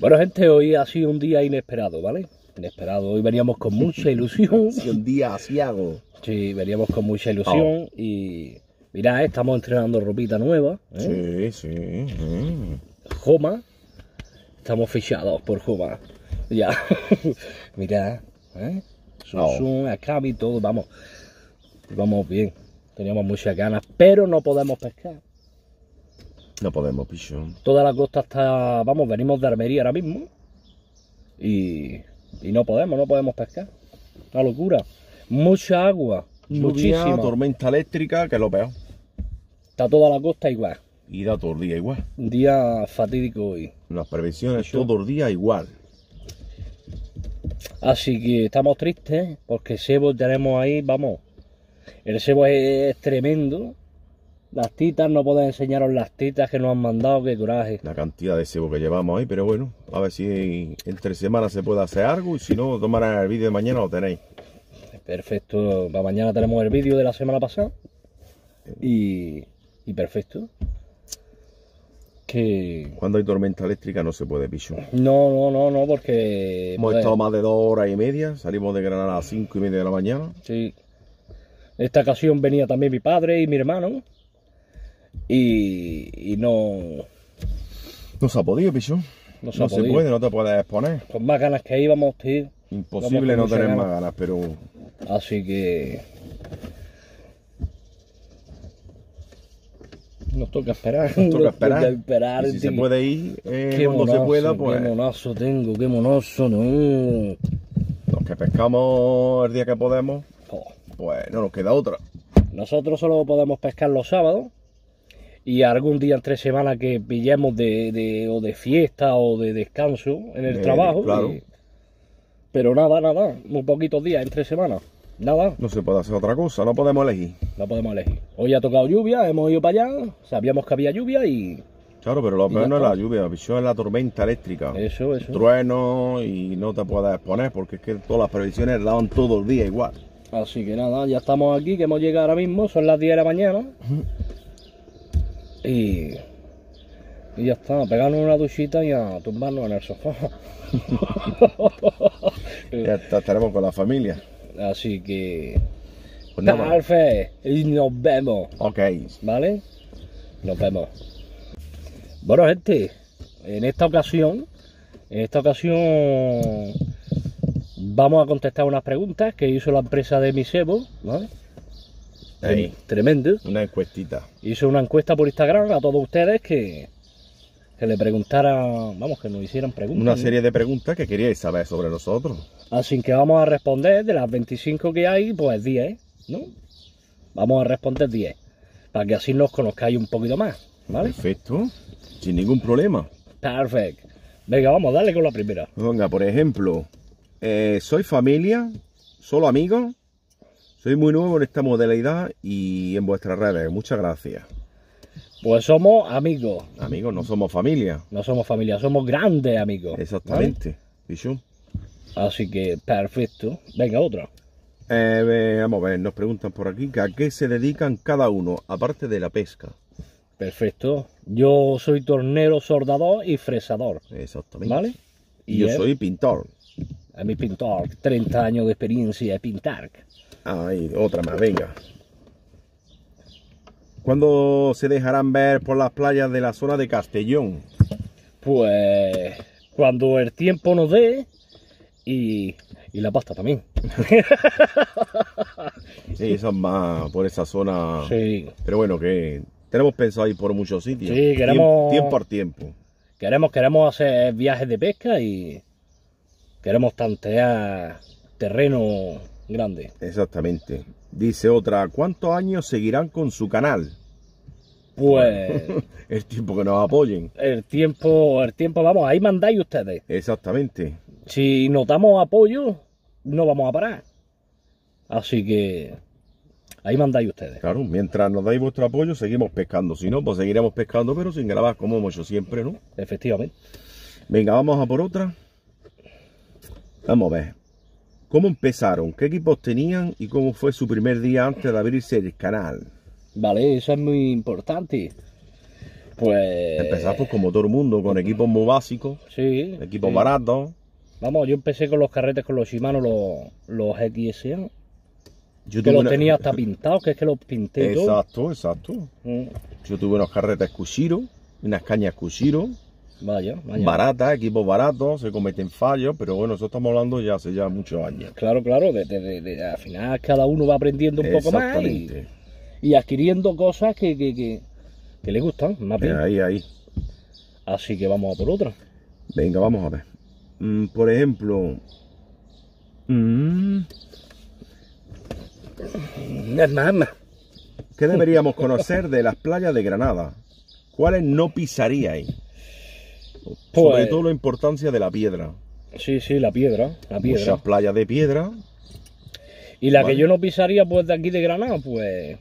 Bueno, gente, hoy ha sido un día inesperado, ¿vale? Inesperado. Hoy veníamos con mucha ilusión. Sí, un día asiago. Sí, veníamos con mucha ilusión y mirad, estamos entrenando ropita nueva. ¿eh? Sí, sí. mm. Joma. Estamos fichados por Joma. Ya. mirad, ¿eh? Sun, Oh. Akabi, todo, vamos. Vamos bien. Teníamos muchas ganas, pero no podemos pescar. No podemos, picho. Toda la costa está, vamos, venimos de Armería ahora mismo y, y no podemos, no podemos pescar. Una locura. Mucha agua, Lluvia, muchísima. tormenta eléctrica, que es lo peor. Está toda la costa igual. Y da todo el día igual. Un día fatídico hoy. Las previsiones todo el día igual. Así que estamos tristes porque Sebo tenemos ahí, vamos. El Sebo es, tremendo. Las titas, no puedo enseñaros las titas que nos han mandado, qué coraje. La cantidad de cebo que llevamos ahí, pero bueno, a ver si entre semanas se puede hacer algo y si no, tomarán el vídeo de mañana lo tenéis. Perfecto. Para mañana tenemos el vídeo de la semana pasada. Y, y perfecto. Que Cuando hay tormenta eléctrica no se puede, picho. no, no, no, no, porque Hemos pues, estado más de dos horas y media, salimos de Granada a las cinco y media de la mañana. sí. En esta ocasión venía también mi padre y mi hermano. Y, y no, No se ha podido, picho. no se No ha se podido. puede, no te puedes exponer. Con más ganas que íbamos, tío. Imposible no tener más ganas, pero Así que. Nos toca esperar. nos toca esperar. esperar, Y si se puede ir eh, Qué cuando se pueda, Qué pues monazo tengo, qué monazo, no. los que pescamos el día que podemos, Oh. pues no nos queda otra. Nosotros solo podemos pescar los sábados y algún día entre semana que pillemos de, de- o de fiesta o de descanso en el Eh, trabajo. claro. y- Pero nada, nada, muy poquitos días entre semanas. Nada, No se puede hacer otra cosa, no podemos elegir. no podemos elegir. Hoy ha tocado lluvia, hemos ido para allá, sabíamos que había lluvia y Claro, pero lo peor no es la lluvia, picho, es la tormenta eléctrica. eso, eso. Trueno y no te puedes exponer porque es que todas las previsiones daban todo el día igual. Así que nada, ya estamos aquí, que hemos llegado ahora mismo, son las 10 de la mañana. Y, y ya está, a pegarnos una duchita y a tumbarnos en el sofá. Ya está, estaremos con la familia. Así que... Pues nada. Perfecto, y nos vemos, Ok. ¿vale? Nos vemos. Bueno, gente, en esta ocasión, en esta ocasión vamos a contestar unas preguntas que hizo la empresa de Misebo, ¿vale? Tremendo. una encuestita. hizo una encuesta por Instagram a todos ustedes que, que le preguntaran, vamos, que nos hicieran preguntas. Una serie de preguntas que queríais saber sobre nosotros. Así que vamos a responder, de las 25 que hay, pues 10, ¿no? Vamos a responder 10, para que así nos conozcáis un poquito más, ¿vale? Perfecto. Sin ningún problema. Perfecto. Venga, vamos, dale con la primera. Venga, por ejemplo, eh, soy familia, solo amigos, soy muy nuevo en esta modalidad y en vuestras redes. Muchas gracias. Pues somos amigos, Amigos, no somos familia. no somos familia, somos grandes amigos. ¿vale? Exactamente. Pichu. Así que, perfecto. Venga, otra. Eh, vamos a ver, nos preguntan por aquí que a qué se dedican cada uno, aparte de la pesca. Perfecto. Yo soy tornero, soldador y fresador, Exactamente. ¿vale? Y yo él, soy pintor. A mi pintor, 30 años de experiencia de pintar. Ahí, otra más, venga. ¿Cuándo se dejarán ver por las playas de la zona de Castellón? Pues cuando el tiempo nos dé y, y la pasta también. Sí, esas más por esa zona. Sí, Pero bueno, que tenemos pensado ir por muchos sitios. Sí, queremos- Tiempo, tiempo al tiempo. queremos, queremos hacer viajes de pesca y queremos tantear terreno grande. Exactamente. Dice otra, ¿cuántos años seguirán con su canal? Pues El tiempo que nos apoyen. el tiempo, el tiempo, vamos, ahí mandáis ustedes. Exactamente. Si notamos apoyo, no vamos a parar. Así que ahí mandáis ustedes. Claro, mientras nos dais vuestro apoyo, seguimos pescando. Si no, pues seguiremos pescando, pero sin grabar como hemos hecho siempre, ¿no? Efectivamente. Venga, vamos a por otra. Vamos a ver. ¿Cómo empezaron? ¿Qué equipos tenían? ¿Y cómo fue su primer día antes de abrirse el canal? Vale, eso es muy importante. Pues. Empezar pues como todo el mundo, con equipos muy básicos, Sí. equipos sí. baratos. Vamos, yo empecé con los carretes con los Shimano, los, los XSA, Yo que los una- tenía hasta pintados, que es que los pinté. Exacto, exacto. Mm, Yo tuve unos carretes Kushiro, unas cañas Kushiro, Vaya, vaya. baratas, equipos baratos, se cometen fallos, pero bueno, eso estamos hablando ya hace ya muchos años. Claro, claro, de, de- de- de- al final cada uno va aprendiendo un poco más y, y adquiriendo cosas que, que, que, que le gustan, más bien. Ahí, ahí. Así que vamos a por otra. Venga, vamos a ver. Mm, por ejemplo. mm, Es más, es más. ¿Qué deberíamos conocer de las playas de Granada? ¿Cuáles no pisaríais? Sobre Pues- todo la importancia de la piedra. Sí, sí, la piedra, la piedra. Muchas playas de piedra. Y la Vale. que yo no pisaría pues de aquí de Granada, pues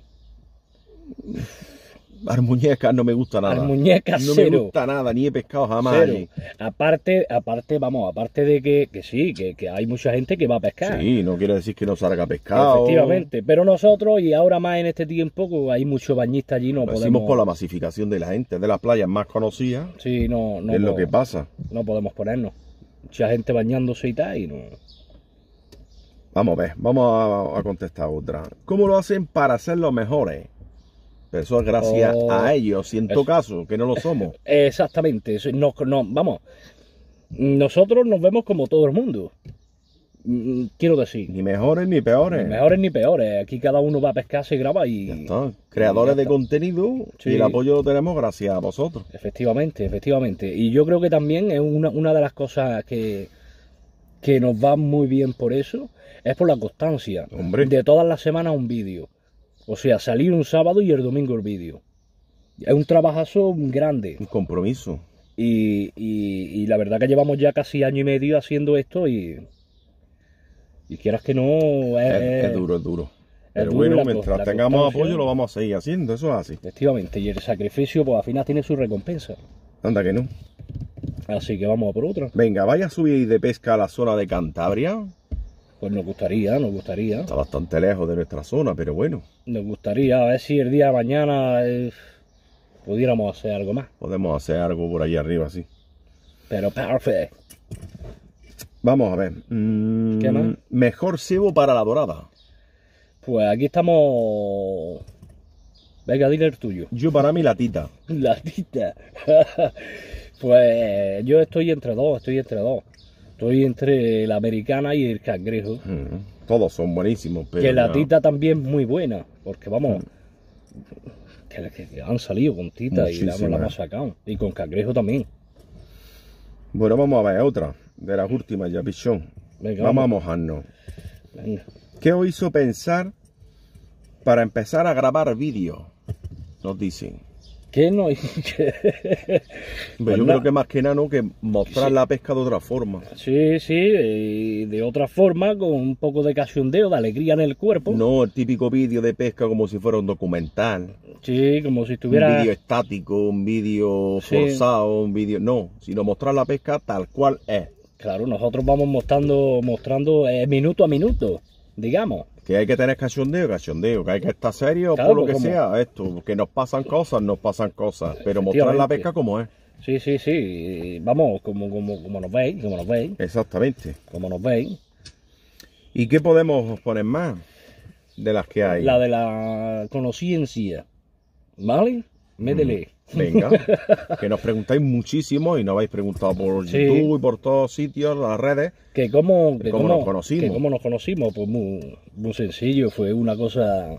Las muñecas no me gusta nada. Las muñecas, no me cero. gusta nada, ni he pescado jamás. cero. allí. Aparte, aparte, vamos, aparte de que, que sí, que, que hay mucha gente que va a pescar. Sí, no quiere decir que no salga pescado. Efectivamente, pero nosotros, y ahora más en este tiempo, pues, hay muchos bañistas allí, no Lo decimos podemos... por la masificación de la gente, de las playas más conocidas. Sí, no, no, es lo que pasa. no podemos ponernos. Mucha gente bañándose y tal, y no... Vamos a ver, vamos a, a contestar otra. ¿Cómo lo hacen para ser los mejores? Eso es gracias Oh, a ellos, en tu eso. caso, que no lo somos. Exactamente, eso- no, no, vamos, nosotros nos vemos como todo el mundo. Mm, Quiero decir, Ni mejores ni peores. ni mejores ni peores. Aquí cada uno va a pescar, se graba Ya y... está. Creadores Ya de contenido Sí. y el apoyo lo tenemos gracias a vosotros. Efectivamente, efectivamente. Y yo creo que también es una, una de las cosas que, que nos va muy bien por eso, es por la constancia. Hombre. De todas las semanas un vídeo. O sea, salir un sábado y el domingo el vídeo. Es un trabajazo grande. Un compromiso. Y, y- y la verdad que llevamos ya casi año y medio haciendo esto y... Y quieras que no... Es, Es, es duro, es duro. Pero bueno, mientras tengamos apoyo lo vamos a seguir haciendo, eso es así. Efectivamente, y el sacrificio pues al final tiene su recompensa. Anda que no. Así que vamos a por otra. Venga, vaya a subir de pesca a la zona de Cantabria. Pues nos gustaría, nos gustaría. Está bastante lejos de nuestra zona, pero bueno, Nos gustaría a ver si el día de mañana eh, pudiéramos hacer algo más. podemos hacer algo por ahí arriba, sí. Pero perfecto. Vamos a ver. Mm, ¿Qué más? Mejor cebo para la dorada. Pues aquí estamos. Venga, dile el tuyo. Yo para mí la tita. La tita. pues yo estoy entre dos, estoy entre dos. Estoy entre la americana y el cangrejo. Mm, Todos son buenísimos, pero que la tita también es muy buena. Porque vamos. Que, han salido con tita y la, la sacado. Y con cangrejo también. Bueno, vamos a ver otra de las últimas ya, pichón. Venga, Vamos a vamos. mojarnos. Venga. ¿Qué os hizo pensar para empezar a grabar vídeos? Nos dicen. ¿Qué no? Pero yo nada. creo que más que nada, ¿no? Que mostrar Sí. la pesca de otra forma. Sí, sí, y de otra forma, con un poco de cachondeo, de alegría en el cuerpo. No el típico vídeo de pesca como si fuera un documental. Sí, como si Un estuviera... vídeo estático, un vídeo Sí. forzado, un vídeo... No, sino mostrar la pesca tal cual es. Claro, nosotros vamos mostrando, mostrando eh, minuto a minuto, digamos. Que hay que tener cachondeo, cachondeo. Que hay que estar serio Claro, por lo que como- sea. Esto, que nos pasan cosas, nos pasan cosas. Pero mostrar la pesca como es. Sí, sí, sí, vamos, como, como, como nos veis, como nos veis, Exactamente. como nos veis. ¿Y qué podemos poner más de las que hay? La de la conciencia, ¿vale? Métele. Venga, que nos preguntáis muchísimo y nos habéis preguntado por Sí. YouTube y por todos sitios, las redes. Que cómo, que ¿Cómo cómo- nos conocimos? que cómo nos conocimos, pues muy, muy sencillo, fue una cosa...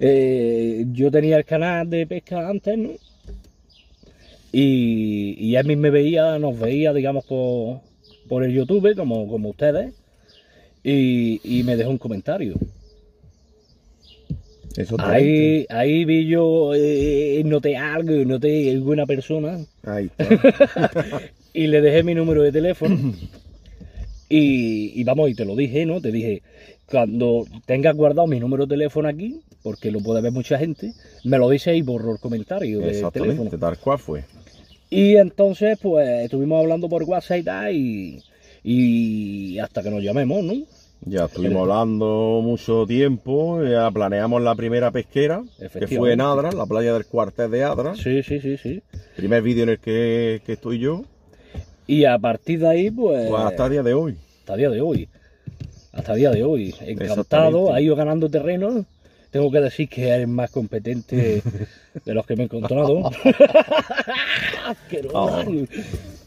Eh, yo tenía el canal de pesca antes, ¿no? Y, y él mismo me veía, nos veía, digamos, por, por el YouTube, como, como ustedes, y, y me dejó un comentario. Ahí, ahí vi yo, eh, noté algo, noté alguna persona, Ahí está. y le dejé mi número de teléfono. y, y vamos, y te lo dije, ¿no? Te dije, cuando tengas guardado mi número de teléfono aquí, porque lo puede ver mucha gente, me lo dices y borro el comentario del teléfono. Exactamente, tal cual fue. Y entonces, pues, estuvimos hablando por WhatsApp y tal, y, y hasta que nos llamemos, ¿no? Ya estuvimos hablando mucho tiempo, ya planeamos la primera pesquera, que fue en. Adra, la playa del cuartel de Adra. Sí, sí, sí, sí. Primer vídeo en el que, que estoy yo, Y a partir de ahí, pues. pues hasta el día de hoy. hasta el día de hoy. Hasta el día de hoy. Encantado, ha ido ganando terreno. Tengo que decir que eres más competente de los que me he encontrado. Asqueroso.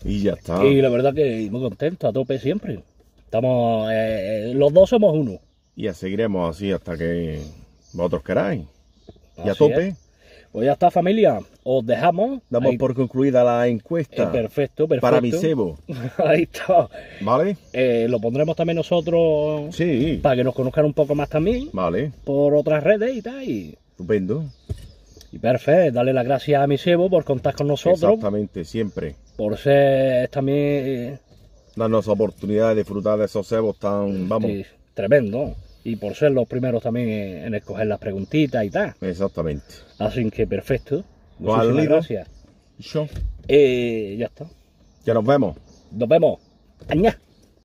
Y ya está. Y la verdad que muy contento, a tope siempre. Estamos, eh, los dos somos uno. Y seguiremos así hasta que vosotros queráis. Y a Así tope. es. Pues ya está familia, os dejamos. Damos Ahí- por concluida la eh, encuesta perfecto, perfecto. para mi cebo. Ahí está. ¿Vale? Eh, lo pondremos también nosotros Sí. para que nos conozcan un poco más también Vale. por otras redes y tal. Y, Estupendo. y perfecto, darle las gracias a mi Sebo por contar con nosotros, Exactamente, siempre. por ser también eh, Darnos oportunidad de disfrutar de esos cebos tan, vamos, sí, tremendo y por ser los primeros también en, en escoger las preguntitas y tal. exactamente. Así que perfecto. ¿Lo has Muchísimas gracias. Yo. Eh, ya está. Ya nos vemos. Nos vemos. Añá.